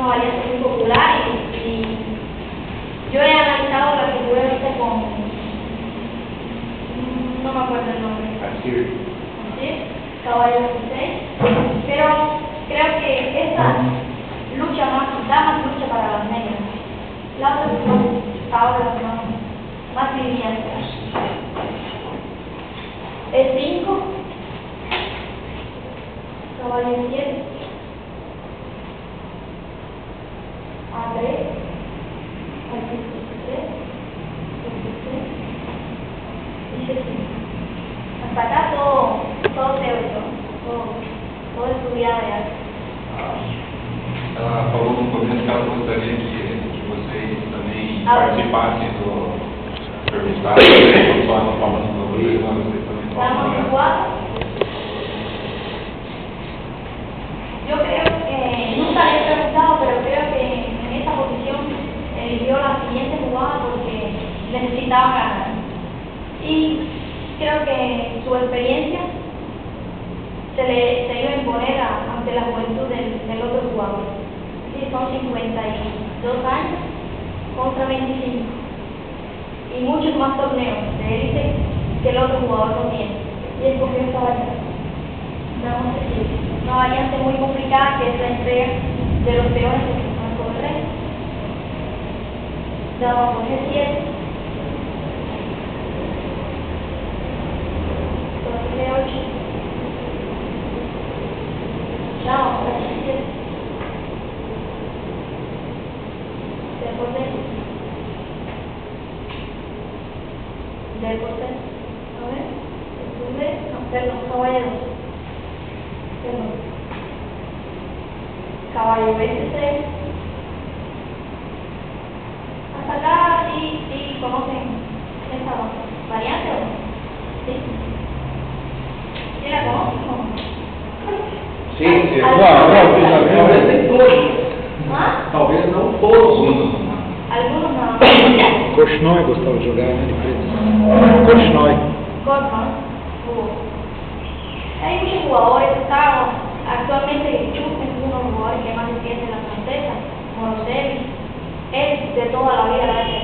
una variante muy popular y, y yo he analizado la figura ahorita con, mm, no me acuerdo el nombre, Así, ¿sí? caballo 16, pero creo que esta lucha más, da más lucha para las negras. La otra son ahora más, más vivientes. El 5, caballo 7, Hasta acá todo, todo teórico, todo, todo estudiado ya. Ela falou no começo que ela gostaria que, que vocês também Ah. participassem do perguntário, não só na forma do problema, mas vocês também Estamos falam. igual. Yo creo que, nunca le he preguntado, pero creo que en esta posición eligió la siguiente jugada porque necesitaba ganar. Y creo que su experiencia se le se iba a imponer ante la juventud del, otro jugador. Sí, son 52 años contra 25 y muchos más torneos de élite que el otro jugador no tiene. Y escogió esta variante. Vamos a decir, una variante muy complicada que es la entrega de los peones que están con el rey. Dama por G7. Torre G8. Dama por H7. Después de Después de, a ver, de, no, perdón, caballo 2. Perdón. Caballo 26. Hasta acá sí, sí conocen esta variante o no? Sí. ¿Sí la conocen o no? Nem todos. ¿Ah? Más. Korchnoi gostava de jogar, né? De preto. Korchnoi. Gorman jugó. Hay muchos jugadores, está actualmente Chuk es uno de los jugadores que más defiende la francesa, Morosevic, él de toda la vida la ha.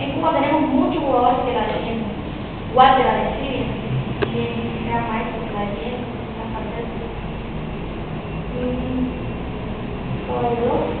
En Cuba tenemos muchos jugadores que la defienden, igual de de Siria, quien sea maestro que la defiende, la francesa. Mm, Caballo 2,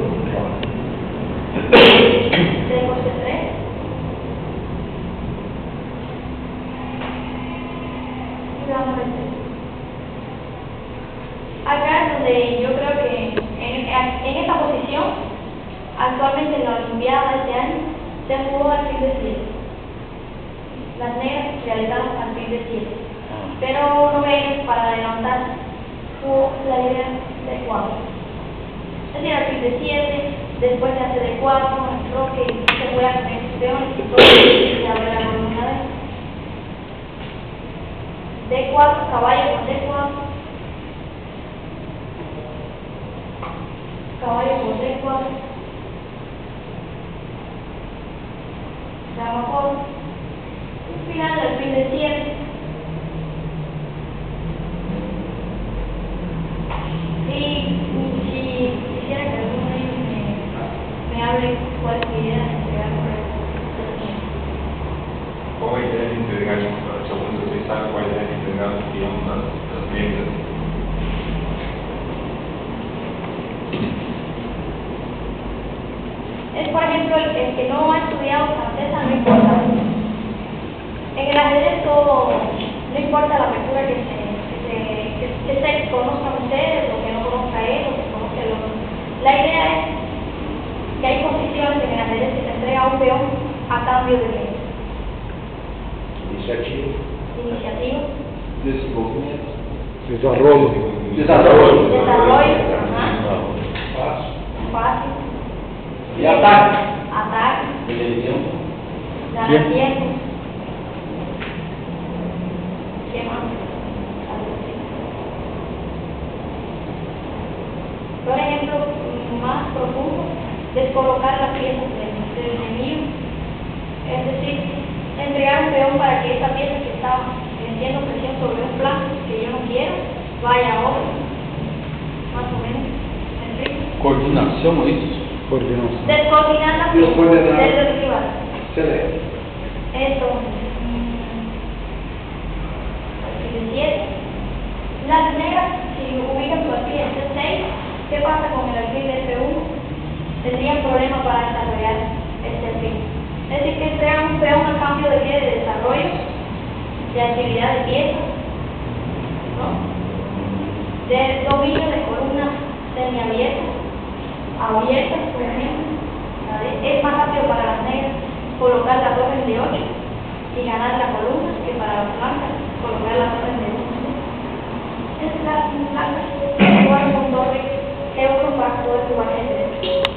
actualmente en la Olimpiada de este año, se jugó al fin de siete. Las negras realizaron al fin de siete. Pero no ven para adelantar jugó la idea de cuatro. Es decir, al fin de siete, después se hace de cuatro, roque y se juega con el peón y todo se abre la columna de D4, caballo con D4, caballo con D4, dama por, un final del fin de 7, y si quisiera que alguno de ellos me, me hable cuál es mi idea de entregar por el Qual a ideia de entregar, se algum de vocês sabe qual a das negras? Es, por ejemplo, el, el que no ha estudiado francesa, no importa. En el ajedrez todo, no importa la apertura que se, que se, que, que se conozcan ustedes, o que no conozca él, o que conozca el otro. La idea es que hay posiciones en el ajedrez que se entrega un peón a cambio de? Iniciativa. iniciativa, Desenvolvimento. Desarrollo. Desarrollo. desarrollo, ajá. Fácil. ataque. ataque. ¿Qué más? Algo así. Por ejemplo, más profundo, descolocar las piezas del, del enemigo. Es decir, peón para que esa pieza que está ejerciendo presión sobre un plan que yo no quiero, vaya a otro. Más o menos. ¿Me? Coordenação, é isso? Coordenação. Descoordinar las piezas Descoordinar. del rival. Excelente. Entonces, 17. Las negras, si ubican su alfil en C6, ¿qué pasa con el alfil de F1? Tendrían problemas para desarrollar este alfil. Es decir, que crean un cambio de qué? De desarrollo, de actividad de piezas, ¿no? De dominio de columnas semiabiertas, abiertas, por ejemplo. Es más rápido para las negras colocar la torre de 8 y ganar la columna que para las blancas colocar la torre de 1. Es la torre G1 para poder jugar G3.